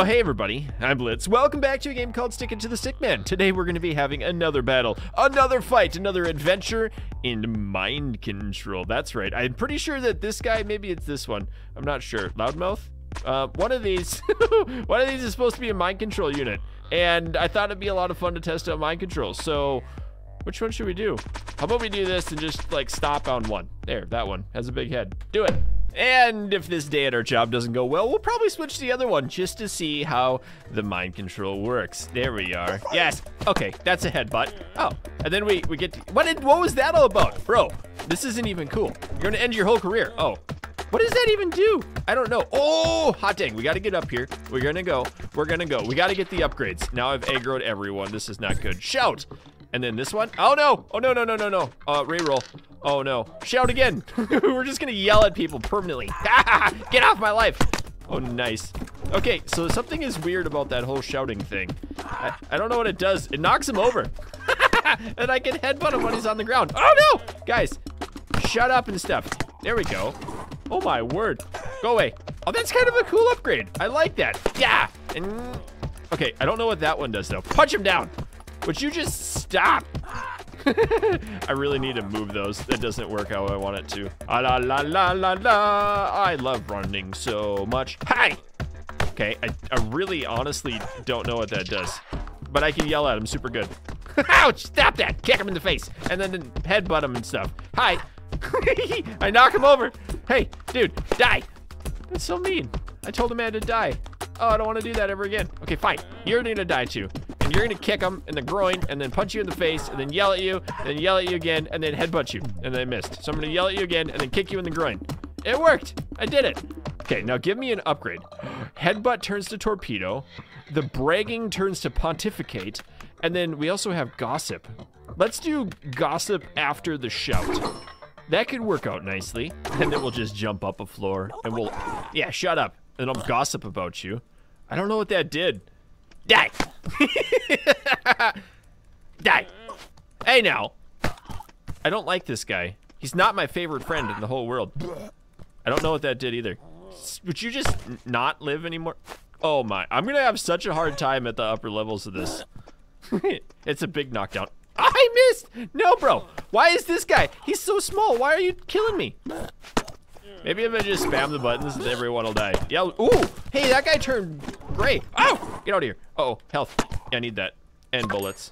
Oh, hey everybody, I'm Blitz. Welcome back to a game called Stick It to the Stickman. Today we're going to be having another battle, another fight, another adventure in mind control. That's right. I'm pretty sure that this guy, maybe it's this one. I'm not sure. Loudmouth? Uh, one of these, one of these is supposed to be a mind control unit. And I thought it'd be a lot of fun to test out mind control. So, which one should we do? How about we do this and just like stop on one? There, that one has a big head. Do it. And if this day at our job doesn't go well, we'll probably switch to the other one just to see how the mind control works. There we are. Yes. Okay, that's a headbutt. Oh, and then we we get to, what did what was that all about, bro? This isn't even cool. You're gonna end your whole career. Oh, what does that even do? I don't know. Oh, hot dang. We got to get up here. We're going to go. We're going to go. We got to get the upgrades. Now I've aggroed everyone. This is not good. Shout. And then this one. Oh, no. Oh, no, no, no, no, no. Uh, reroll. Oh, no. Shout again. We're just going to yell at people permanently. get off my life. Oh, nice. Okay, so something is weird about that whole shouting thing. I, I don't know what it does. It knocks him over. and I can headbutt him when he's on the ground. Oh, no. Guys, shut up and stuff. There we go. Oh my word. Go away. Oh, that's kind of a cool upgrade. I like that. Yeah. And okay, I don't know what that one does though. Punch him down. Would you just stop? I really need to move those. That doesn't work how I want it to. Ah, la la la la la. I love running so much. Hi. Okay, I, I really honestly don't know what that does. But I can yell at him super good. Ouch! Stop that! Kick him in the face. And then headbutt him and stuff. Hi. I knock him over. Hey, dude, die. That's so mean. I told I had to die. Oh, I don't want to do that ever again. Okay, fine. You're gonna die too. And you're gonna kick him in the groin and then punch you in the face and then yell at you and then yell at you again and then headbutt you. And then I missed. So I'm gonna yell at you again and then kick you in the groin. It worked. I did it. Okay, now give me an upgrade. Headbutt turns to torpedo. The bragging turns to pontificate. And then we also have gossip. Let's do gossip after the shout. That could work out nicely. And then we'll just jump up a floor and we'll, yeah, shut up. And I'll gossip about you. I don't know what that did. Die. Die. Hey now. I don't like this guy. He's not my favorite friend in the whole world. I don't know what that did either. Would you just not live anymore? Oh my, I'm gonna have such a hard time at the upper levels of this. it's a big knockdown. I missed! No, bro. Why is this guy? He's so small. Why are you killing me? Maybe if I just spam the buttons, and everyone will die. Yeah. Ooh. Hey, that guy turned Oh! Get out of here. Uh oh, health. Yeah, I need that. And bullets.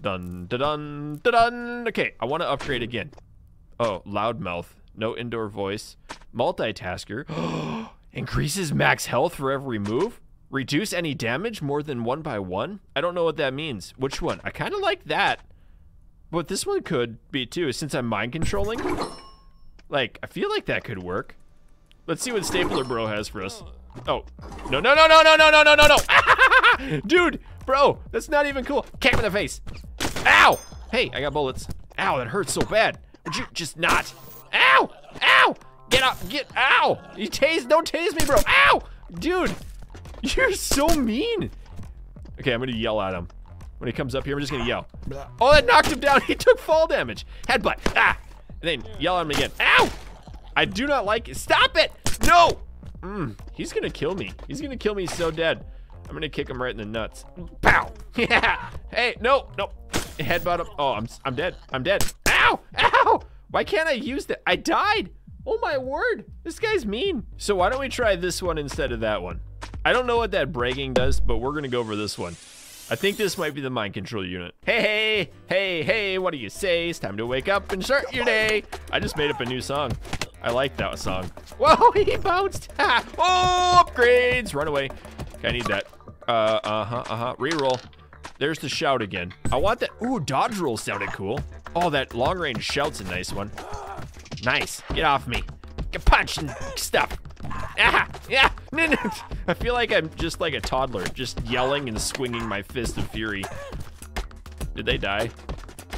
Dun, da, dun, da, dun. Okay, I want to upgrade again. Oh, loudmouth. No indoor voice. Multitasker. Increases max health for every move? Reduce any damage more than one by one? I don't know what that means. Which one? I kind of like that. But this one could be too, since I'm mind controlling. Like, I feel like that could work. Let's see what Stapler Bro has for us. Oh, no, no, no, no, no, no, no, no, no, no. Dude, bro, that's not even cool. Kick in the face. Ow. Hey, I got bullets. Ow, that hurts so bad. Would you just not? Ow, ow. Get up, get, ow. You tase, don't tase me, bro. Ow, dude. You're so mean. Okay, I'm gonna yell at him. When he comes up here, I'm just gonna yell. Oh, that knocked him down. He took fall damage. Headbutt. Ah. And then yell at him again. Ow! I do not like it. Stop it! No! Mm, he's gonna kill me. He's gonna kill me so dead. I'm gonna kick him right in the nuts. Pow! Yeah! Hey, no, no. Headbutt him. Oh, I'm, I'm dead. I'm dead. Ow! Ow! Why can't I use that? I died! Oh my word! This guy's mean. So why don't we try this one instead of that one? I don't know what that bragging does, but we're gonna go over this one. I think this might be the mind control unit. Hey, hey, hey, hey, what do you say? It's time to wake up and start your day. I just made up a new song. I like that song. Whoa, he bounced. oh, upgrades. Run away. Okay, I need that. Uh, uh-huh, uh-huh. Reroll. There's the shout again. I want that. Ooh, dodge roll sounded cool. Oh, that long range shout's a nice one. Nice. Get off me. Get punched and stuff. Ah, yeah. I feel like I'm just like a toddler, just yelling and swinging my fist of fury. Did they die?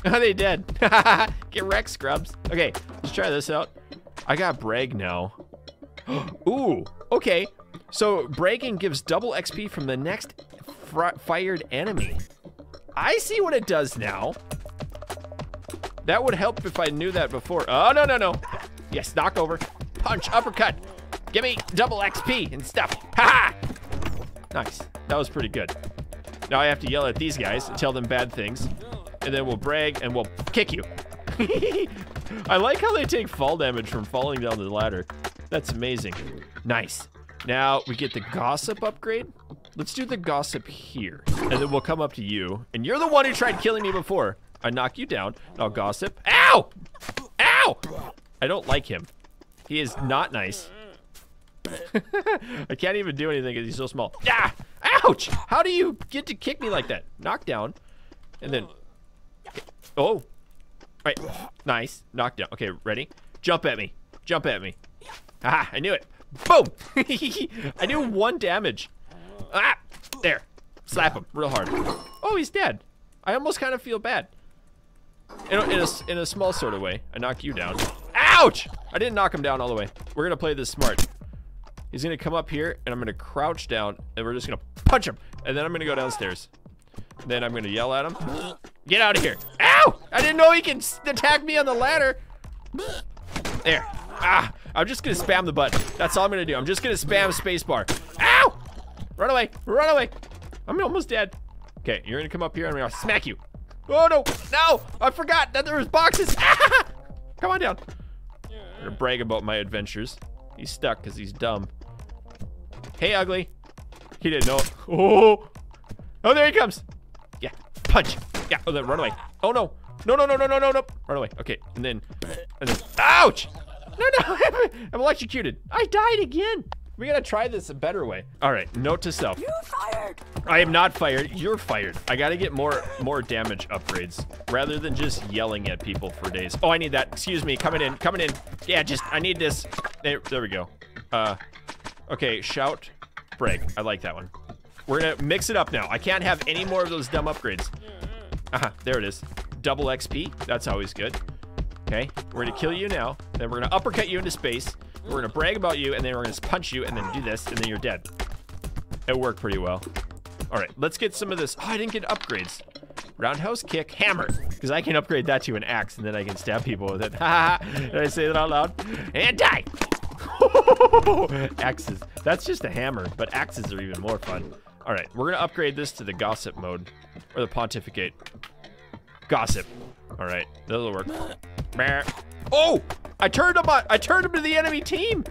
Oh, they did. Get wrecked, scrubs. Okay, let's try this out. I got brag now. Ooh, okay. So bragging gives double XP from the next fired enemy. I see what it does now. That would help if I knew that before. Oh, no, no, no. Yes, knock over. Punch, uppercut. Give me double XP and stuff. Ha ha! Nice. That was pretty good. Now I have to yell at these guys and tell them bad things. And then we'll brag and we'll kick you. I like how they take fall damage from falling down the ladder. That's amazing. Nice. Now we get the gossip upgrade. Let's do the gossip here. And then we'll come up to you. And you're the one who tried killing me before. I knock you down. I'll gossip. Ow! Ow! I don't like him. He is not nice. I can't even do anything because he's so small. Ah! Ouch! How do you get to kick me like that? Knock down. And then... Oh. Right. Nice. Knock down. Okay, ready? Jump at me. Jump at me. Ah, I knew it. Boom! I knew one damage. Ah! There. Slap him real hard. Oh, he's dead. I almost kind of feel bad. In a, in a, in a small sort of way. I knock you down. Ouch! I didn't knock him down all the way. We're gonna play this smart. He's gonna come up here, and I'm gonna crouch down, and we're just gonna punch him. And then I'm gonna go downstairs. Then I'm gonna yell at him. Get out of here. Ow! I didn't know he can attack me on the ladder. There. Ah, I'm just gonna spam the button. That's all I'm gonna do. I'm just gonna spam spacebar. Ow! Run away, run away. I'm almost dead. Okay, you're gonna come up here and I'm gonna smack you. Oh no, no, I forgot that there was boxes. Ah! Come on down. I'm gonna brag about my adventures. He's stuck because he's dumb. Hey, ugly. He didn't know. Oh, oh, there he comes. Punch. Yeah, oh, then run away. Oh no, no, no, no, no, no, no, no. Run away. Okay, and then, and then, ouch! No, no, I'm electrocuted. I died again. We gotta try this a better way. All right, note to self. You fired. I am not fired. You're fired. I gotta get more more damage upgrades rather than just yelling at people for days. Oh, I need that. Excuse me. Coming in. Coming in. Yeah, just I need this. There, there we go. Uh, okay. Shout, break. I like that one. We're gonna mix it up now. I can't have any more of those dumb upgrades. Uh huh. There it is. Double XP. That's always good. Okay. We're gonna kill you now. Then we're gonna uppercut you into space. We're gonna brag about you, and then we're gonna punch you, and then do this, and then you're dead. It worked pretty well. All right, let's get some of this. Oh, I didn't get upgrades. Roundhouse kick, hammer, because I can upgrade that to an axe, and then I can stab people with it. Ha Did I say that out loud? And die. Axes. That's just a hammer, but axes are even more fun. All right, we're gonna upgrade this to the gossip mode, or the pontificate. Gossip. All right, that'll work. Oh, I turned him. On, I turned him to the enemy team.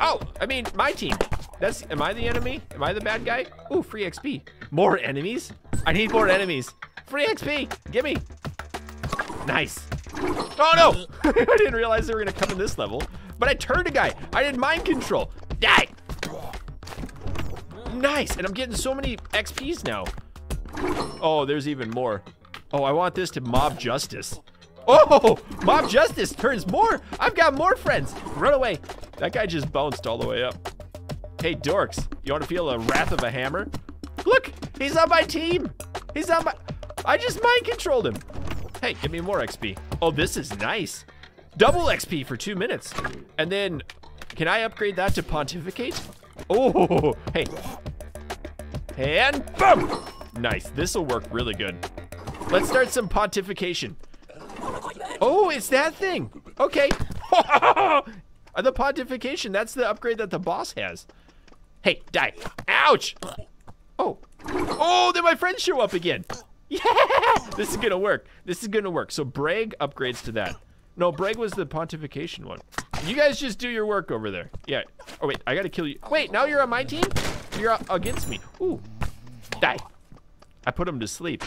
Oh, I mean my team. That's. Am I the enemy? Am I the bad guy? Ooh, free XP. More enemies. I need more enemies. Free XP. Gimme. Nice. Oh no! I didn't realize they were gonna come in this level. But I turned a guy. I did mind control. Die. Nice. And I'm getting so many XPs now. Oh, there's even more. Oh, I want this to mob justice. Oh, mob justice turns more. I've got more friends. Run away. That guy just bounced all the way up. Hey, dorks, you want to feel the wrath of a hammer? Look, he's on my team. He's on my... I just mind controlled him. Hey, give me more XP. Oh, this is nice. Double XP for two minutes. And then, can I upgrade that to pontificate? Oh, hey. And boom. Nice, this will work really good. Let's start some pontification. Oh, it's that thing. Okay. the pontification, that's the upgrade that the boss has. Hey, die. Ouch. Oh. Oh, then my friends show up again. Yeah, this is gonna work. This is gonna work. So Brag upgrades to that. No, Brag was the pontification one. You guys just do your work over there. Yeah. Oh, wait, I gotta kill you. Wait, now you're on my team? You're against me. Ooh. Die. I put him to sleep.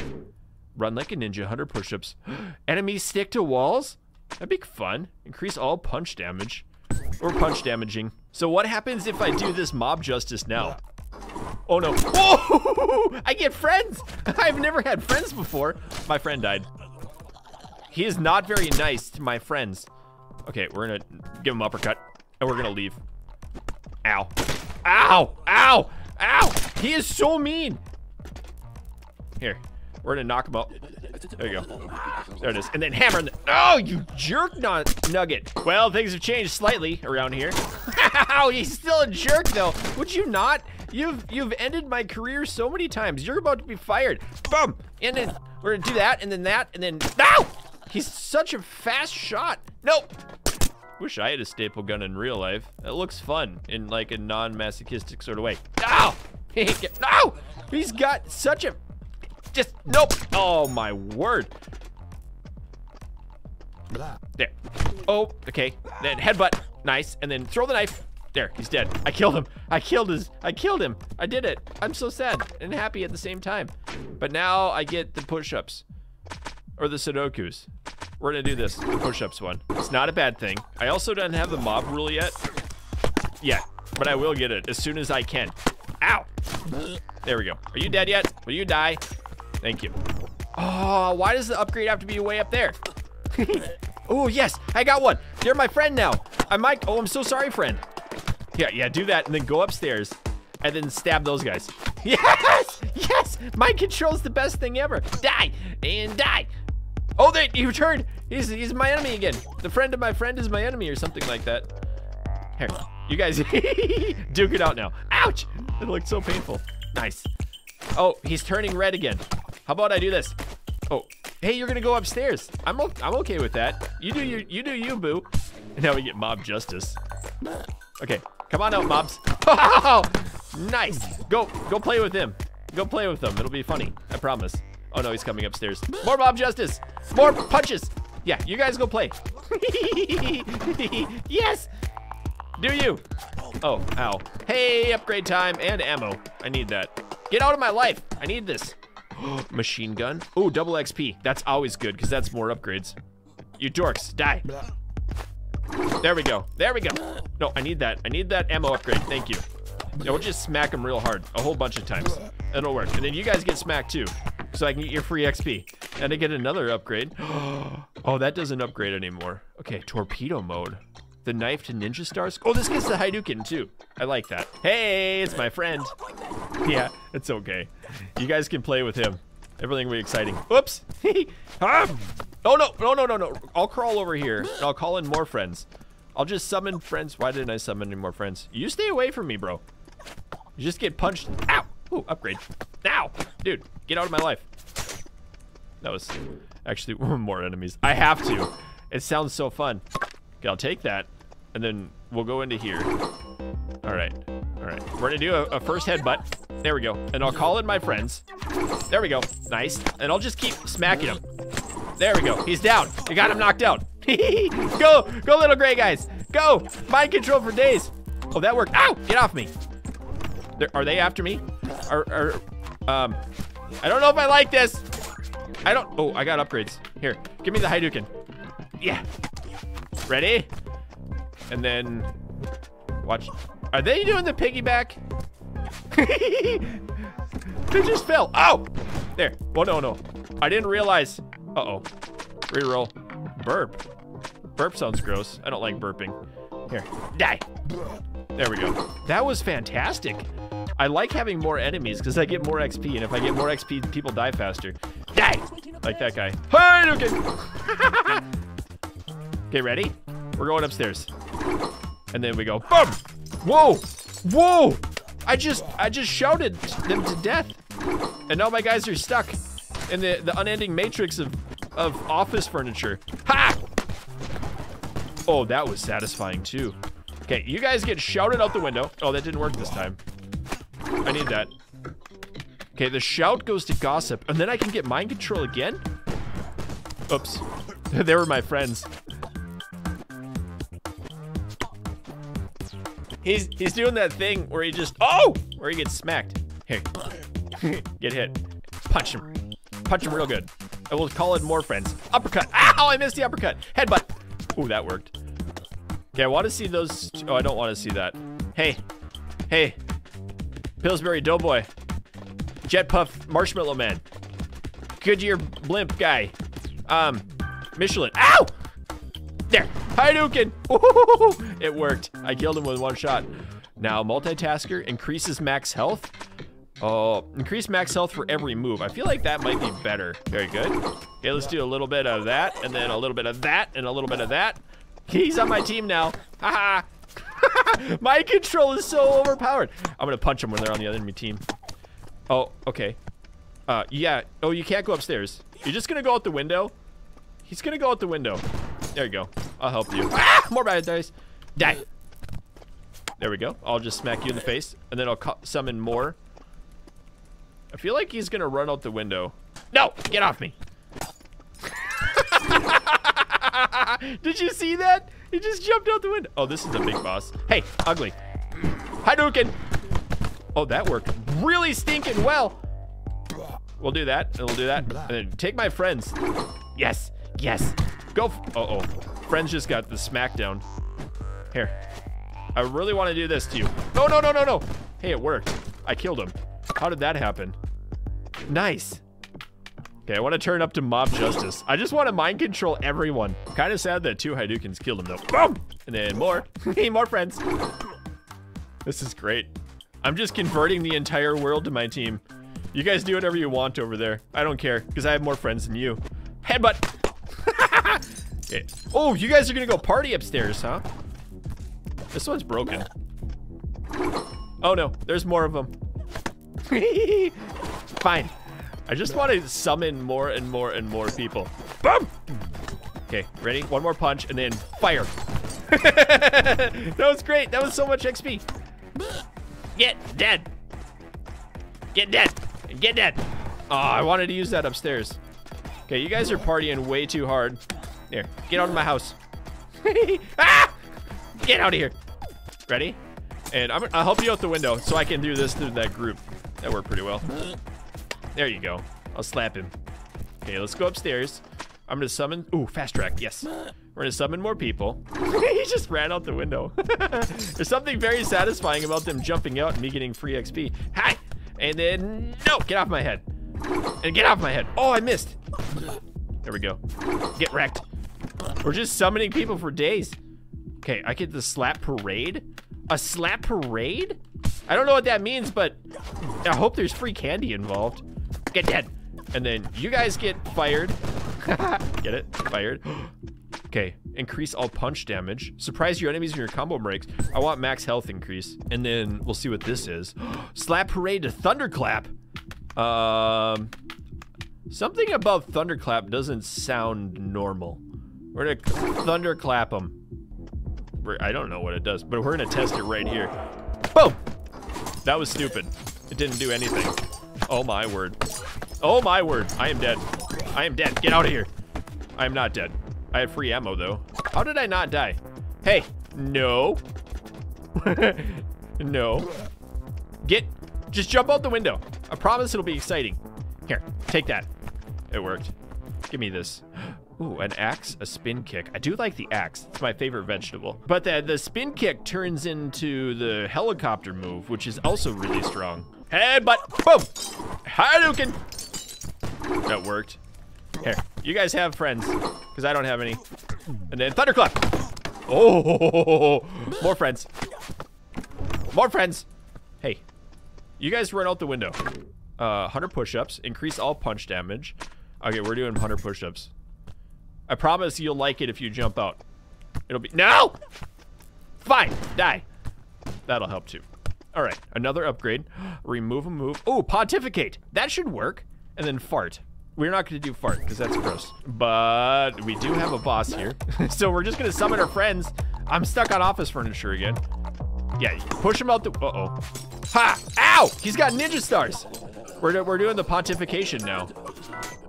Run like a ninja, 100 push-ups. Enemies stick to walls? That'd be fun. Increase all punch damage. Or punch damaging. So what happens if I do this mob justice now? Oh no. Oh! I get friends! I've never had friends before. My friend died. He is not very nice to my friends. Okay, we're gonna give him uppercut. And we're gonna leave. Ow. Ow! Ow! Ow! He is so mean! Here, we're gonna knock him out. There you go. There it is. And then hammer. The oh, you jerk nugget. Well, things have changed slightly around here. Ow, oh, he's still a jerk though. Would you not? You've you've ended my career so many times. You're about to be fired. Boom. And then we're gonna do that, and then that, and then no. He's such a fast shot. Nope. Wish I had a staple gun in real life. It looks fun in like a non-masochistic sort of way. Ow! no! He's got such a... Just, nope. Oh, my word. There. Oh, okay. Then headbutt. Nice. And then throw the knife. There, he's dead. I killed him. I killed his, I killed him. I did it. I'm so sad and happy at the same time. But now I get the push-ups. Or the Sudokus. We're gonna do this, push-ups one. It's not a bad thing. I also don't have the mob rule yet. Yet. But I will get it as soon as I can. Ow! There we go. Are you dead yet? Will you die? Thank you. Oh, why does the upgrade have to be way up there? oh, yes, I got one. You're my friend now. I might, oh, I'm so sorry, friend. Yeah, yeah, do that and then go upstairs and then stab those guys. Yes, yes, mind control's the best thing ever. Die and die. Oh, they, he returned. He's, he's my enemy again. The friend of my friend is my enemy or something like that. Here, you guys duke it out now. Ouch, it looked so painful. Nice. Oh, he's turning red again. How about I do this? Oh, hey, you're gonna go upstairs. I'm I'm okay with that. You do you you do you, boo. And now we get mob justice. Okay, come on out, mobs. Nice. Go go play with him. Go play with them. It'll be funny. I promise. Oh no, he's coming upstairs. More mob justice. More punches. Yeah, you guys go play. yes. Do you? Oh, ow. Hey, upgrade time and ammo. I need that. Get out of my life. I need this. Machine gun. Oh, double XP. That's always good because that's more upgrades. You dorks, die. There we go. There we go. No, I need that. I need that ammo upgrade. Thank you. Yeah, we'll just smack them real hard a whole bunch of times. It'll work. And then you guys get smacked too. So I can get your free XP. And I get another upgrade. oh, that doesn't upgrade anymore. Okay, torpedo mode. The knife to ninja stars. Oh, this gets the Hadouken too. I like that. Hey, it's my friend. Yeah, it's okay. You guys can play with him. Everything will be exciting. Oops. ah! Oh, no, no, no, no, no. I'll crawl over here and I'll call in more friends. I'll just summon friends. Why didn't I summon any more friends? You stay away from me, bro. You just get punched. Ow. Ooh, upgrade. Ow. Dude, get out of my life. That was actually more enemies. I have to. It sounds so fun. Okay, I'll take that and then we'll go into here. All right, all right. We're gonna do a, a first headbutt. There we go. And I'll call in my friends. There we go. Nice. And I'll just keep smacking him. There we go. He's down. You got him knocked out. go, go, little gray guys. Go. Mind control for days. Oh, that worked. Ow! Get off me. They're, are they after me? Are, are, um, I don't know if I like this. I don't, oh, I got upgrades. Here, give me the Hadouken. Yeah. Ready? And then, watch. Are they doing the piggyback? they just fell. Oh! There. Oh, no, no. I didn't realize. Uh-oh. Reroll. Burp. Burp sounds gross. I don't like burping. Here. Die. There we go. That was fantastic. I like having more enemies because I get more XP, and if I get more XP, people die faster. Die! Like that guy. Hey, okay. okay, ready? We're going upstairs. And then we go, boom! Whoa! Whoa! I just, I just shouted them to death. And now my guys are stuck in the, the unending matrix of, of office furniture. Ha! Oh, that was satisfying too. Okay, you guys get shouted out the window. Oh, that didn't work this time. I need that. Okay, the shout goes to gossip, and then I can get mind control again? Oops. they were my friends. He's he's doing that thing where he just oh where he gets smacked. Here. Get hit. Punch him. Punch him real good. I will call it more friends. Uppercut. Ow, I missed the uppercut. Headbutt. Ooh, that worked. Okay, I want to see those. Oh, I don't want to see that. Hey. Hey. Pillsbury Doughboy. Jet Puff Marshmallow Man. Goodyear Blimp Guy. Um, Michelin. Ow! There. Hadouken! It worked. I killed him with one shot. Now, multitasker increases max health. Oh, increase max health for every move. I feel like that might be better. Very good. Okay, let's do a little bit of that, and then a little bit of that, and a little bit of that. He's on my team now. Haha. my control is so overpowered. I'm gonna punch him when they're on the other enemy team. Oh, okay. Uh, yeah. Oh, you can't go upstairs. You're just gonna go out the window? He's gonna go out the window. There you go. I'll help you. Ah! More bad dice. Die. There we go. I'll just smack you in the face, and then I'll summon more. I feel like he's gonna run out the window. No, get off me. Did you see that? He just jumped out the window. Oh, this is a big boss. Hey, ugly. Hadouken. Oh, that worked really stinking well. We'll do that. We'll do that. And then take my friends. Yes. Yes. Go. Uh oh. Friends just got the smackdown. Here. I really want to do this to you. No, no, no, no, no. Hey, it worked. I killed him. How did that happen? Nice. Okay, I want to turn up to mob justice. I just want to mind control everyone. Kind of sad that two Hadoukens killed him though. Boom! And then more. hey, more friends. This is great. I'm just converting the entire world to my team. You guys do whatever you want over there. I don't care, because I have more friends than you. Headbutt! okay. Oh, you guys are gonna go party upstairs, huh? This one's broken. Oh no, there's more of them. Fine. I just want to summon more and more and more people. Boom! Okay, ready? One more punch and then fire. that was great. That was so much XP. Get dead. Get dead. Get dead. Oh, I wanted to use that upstairs. Okay, you guys are partying way too hard. Here, get out of my house. ah! Get out of here. Ready? And I'm, I'll help you out the window so I can do this through that group. That worked pretty well. There you go. I'll slap him. Okay, let's go upstairs. I'm gonna summon. Ooh, fast track. Yes. We're gonna summon more people. he just ran out the window. There's something very satisfying about them jumping out and me getting free XP. Hi. And then no, get off my head. And get off my head. Oh, I missed. There we go. Get wrecked. We're just summoning people for days. Okay, I get the slap parade. A slap parade? I don't know what that means, but I hope there's free candy involved. Get dead. And then you guys get fired. get it? Fired. okay, increase all punch damage. Surprise your enemies in your combo breaks. I want max health increase. And then we'll see what this is. Slap parade to thunderclap. Um, something about thunderclap doesn't sound normal. We're gonna thunderclap them. I don't know what it does, but we're gonna test it right here. Boom! That was stupid. It didn't do anything. Oh my word. Oh my word. I am dead. I am dead. Get out of here. I am not dead. I have free ammo though. How did I not die? Hey, no. no. Get, just jump out the window. I promise it'll be exciting. Here, take that. It worked. Give me this. Ooh, an axe, a spin kick. I do like the axe. It's my favorite vegetable. But the, the spin kick turns into the helicopter move, which is also really strong. Headbutt. Boom. Hadouken. That worked. Here, you guys have friends, because I don't have any. And then thunderclap. Oh, more friends. More friends. Hey, you guys run out the window. Uh, 100 push-ups, increase all punch damage. Okay, we're doing 100 push-ups. I promise you'll like it if you jump out. It'll be, no! Fine, die. That'll help too. All right, another upgrade. Remove a move. Oh, pontificate. That should work. And then fart. We're not gonna do fart because that's gross. But we do have a boss here. so we're just gonna summon our friends. I'm stuck on office furniture again. Yeah, push him out the, uh-oh. Ha, ow, he's got ninja stars. We're, we're doing the pontification now.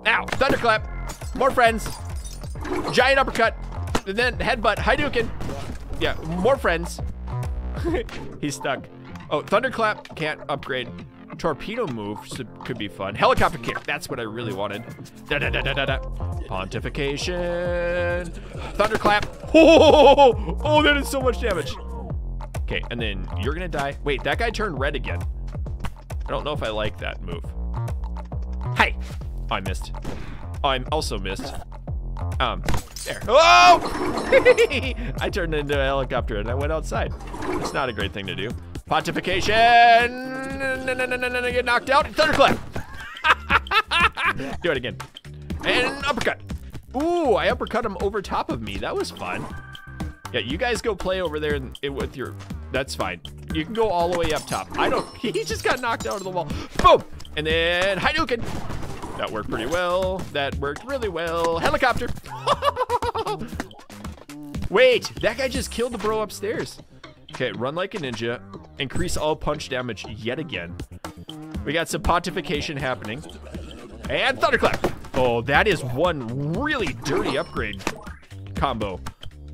Ow, thunderclap, more friends. Giant uppercut, and then headbutt, Hadouken. Yeah, more friends. he's stuck. Oh, thunderclap can't upgrade torpedo move could be fun. Helicopter kick, that's what I really wanted. Da da da da da da. Pontification. Thunderclap. Oh, oh, that is so much damage. Okay, and then you're gonna die. Wait, that guy turned red again. I don't know if I like that move. Hey! I missed. Oh, I also missed. Um, there. Oh! I turned into a helicopter and I went outside. It's not a great thing to do. Pontification! Get knocked out. Thunderclap! Do it again. And uppercut. Ooh, I uppercut him over top of me. That was fun. Yeah, you guys go play over there with your... That's fine. You can go all the way up top. I don't... He just got knocked out of the wall. Boom! And then Hadouken. That worked pretty well. That worked really well. Helicopter. Wait, that guy just killed the bro upstairs. Okay, run like a ninja. Increase all punch damage yet again. We got some pontification happening. And thunderclap. Oh, that is one really dirty upgrade combo.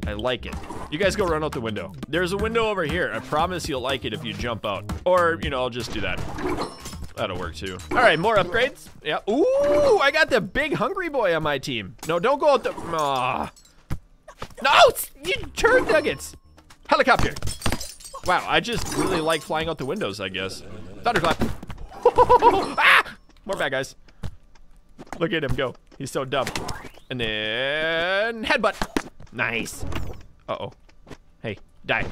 I like it. You guys go run out the window. There's a window over here. I promise you'll like it if you jump out. Or, you know, I'll just do that. That'll work too. All right, more upgrades. Yeah. Ooh, I got the big hungry boy on my team. No, don't go out the. Aw. No, you turd nuggets. Helicopter. Wow, I just really like flying out the windows, I guess. Thunderclap. ah! More bad guys. Look at him go. He's so dumb. And then headbutt. Nice. Uh-oh. Hey, die.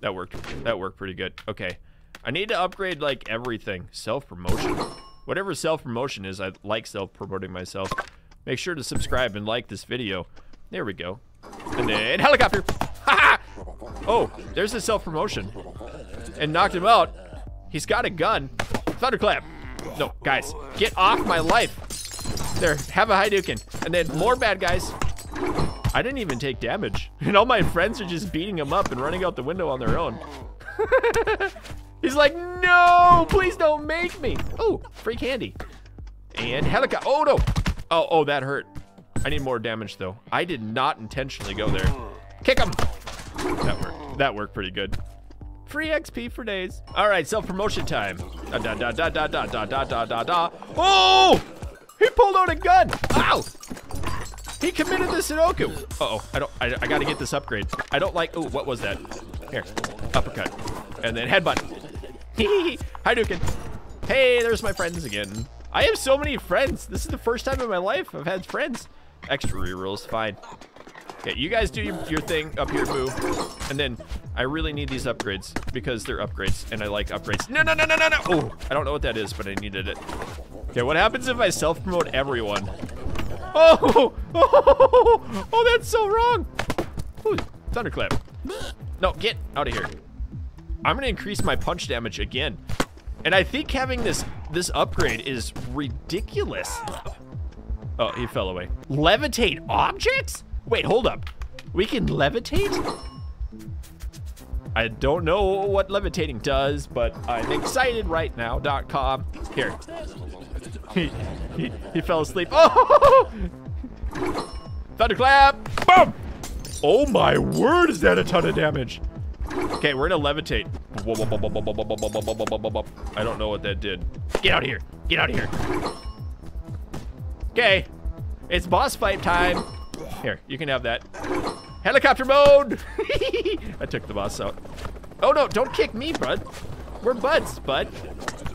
That worked. That worked pretty good. Okay. I need to upgrade, like, everything. Self-promotion. Whatever self-promotion is, I like self-promoting myself. Make sure to subscribe and like this video. There we go. And then helicopter. Oh, there's the self-promotion. And knocked him out. He's got a gun. Thunderclap. No, guys, get off my life. There, have a Hadouken. And then more bad guys. I didn't even take damage. And all my friends are just beating him up and running out the window on their own. He's like, no, please don't make me. Oh, free candy. And helicopter. Oh, no. Oh, oh, that hurt. I need more damage, though. I did not intentionally go there. Kick him. That worked. Pretty good. Free XP for days. All right, self-promotion time. Da da da da da da da da da da da. Oh! He pulled out a gun. Ow! He committed the Sudoku. Uh oh, I don't. I, I gotta get this upgrade. I don't like. Oh, what was that? Here, uppercut, and then headbutt. Hi, Hadouken. Hey, there's my friends again. I have so many friends. This is the first time in my life I've had friends. Extra rerolls, fine. Okay, you guys do your, your thing up here, boo. And then I really need these upgrades because they're upgrades and I like upgrades. No, no, no, no, no, no. Oh, I don't know what that is, but I needed it. Okay, what happens if I self-promote everyone? Oh, oh, oh, oh, that's so wrong. Ooh, thunderclap. No, get out of here. I'm gonna increase my punch damage again. And I think having this this upgrade is ridiculous. Oh, he fell away. Levitate objects? Wait, hold up. We can levitate? I don't know what levitating does, but I'm excited right now.com. Here. He, he, he fell asleep. Oh! Thunderclap! Boom! Oh my word, is that a ton of damage? Okay, we're gonna levitate. I don't know what that did. Get out of here. Get out of here. Okay. It's boss fight time. Here, you can have that. Helicopter mode! I took the boss out. Oh no, don't kick me, bud. We're buds, bud.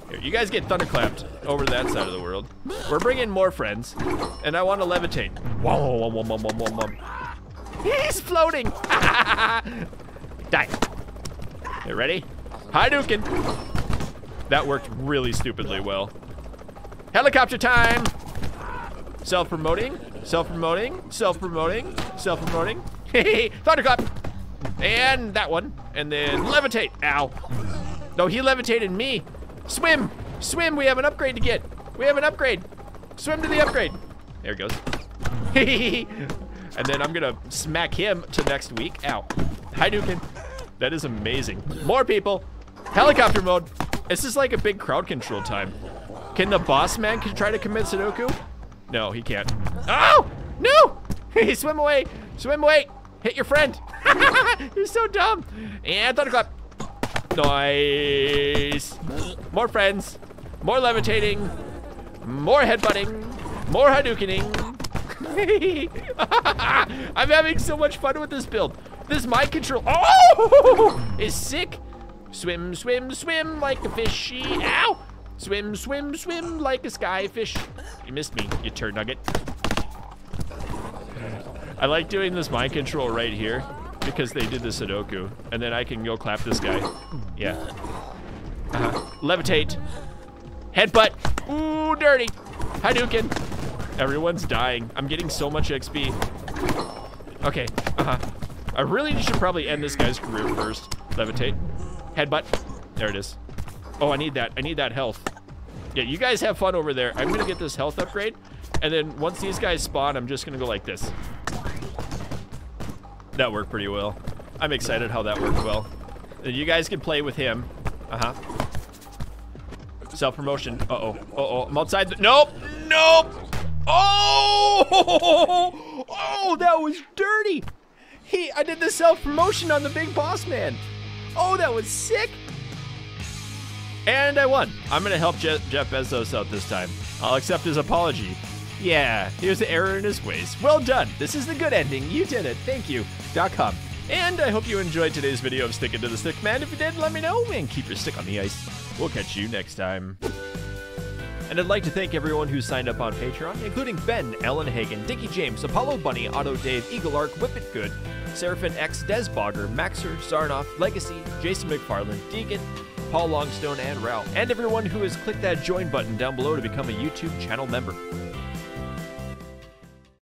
Here, you guys get thunderclapped over to that side of the world. We're bringing more friends, and I want to levitate. Whoa, whoa, whoa, whoa, whoa, whoa, whoa. He's floating! Die. You ready? Hadouken! That worked really stupidly well. Helicopter time! Self-promoting, self-promoting, self-promoting, self-promoting. Hey, thunderclap! And that one. And then levitate. Ow. No, he levitated me. Swim! Swim, we have an upgrade to get. We have an upgrade. Swim to the upgrade. There he goes. and then I'm gonna smack him to next week. Ow. Hadouken. That is amazing. More people. Helicopter mode. This is like a big crowd control time. Can the boss man try to commit Sudoku? No, he can't. Oh! No! Hey, swim away! Swim away! Hit your friend! You're so dumb! And thunderclap! Nice! More friends. More levitating. More headbutting. More Hadoukening. I'm having so much fun with this build. This mind control oh, is sick. Swim, swim, swim like a fishy. Ow! Swim, swim, swim like a skyfish. You missed me, you turd nugget. I like doing this mind control right here because they did the Sudoku. And then I can go clap this guy. Yeah. Uh -huh. Levitate. Headbutt. Ooh, dirty. Hadouken. Everyone's dying. I'm getting so much XP. Okay. Uh-huh. I really should probably end this guy's career first. Levitate. Headbutt. There it is. Oh, I need that. I need that health. Yeah, you guys have fun over there. I'm going to get this health upgrade. And then once these guys spawn, I'm just going to go like this. That worked pretty well. I'm excited how that worked well. You guys can play with him. Uh-huh. Self promotion. Uh oh. Uh oh. I'm outside. The- nope. Nope. Oh. Oh, that was dirty. He. I did the self promotion on the big boss man. Oh, that was sick. And I won. I'm gonna help Je- Jeff Bezos out this time. I'll accept his apology. Yeah, here's the error in his ways. Well done. This is the good ending. You did it. Thank you. Dot .com. And I hope you enjoyed today's video of Sticking to the Stick, man. If you did, let me know and keep your stick on the ice. We'll catch you next time. And I'd like to thank everyone who signed up on Patreon, including Ben, Ellen Hagen, Dickie James, Apollo Bunny, Otto Dave, Eagle Arc, Whip It Good, Seraphin X, Desbogger, Maxer, Zarnoff, Legacy, Jason McFarland, Deegan, Paul Longstone, and Ralph, and everyone who has clicked that join button down below to become a YouTube channel member.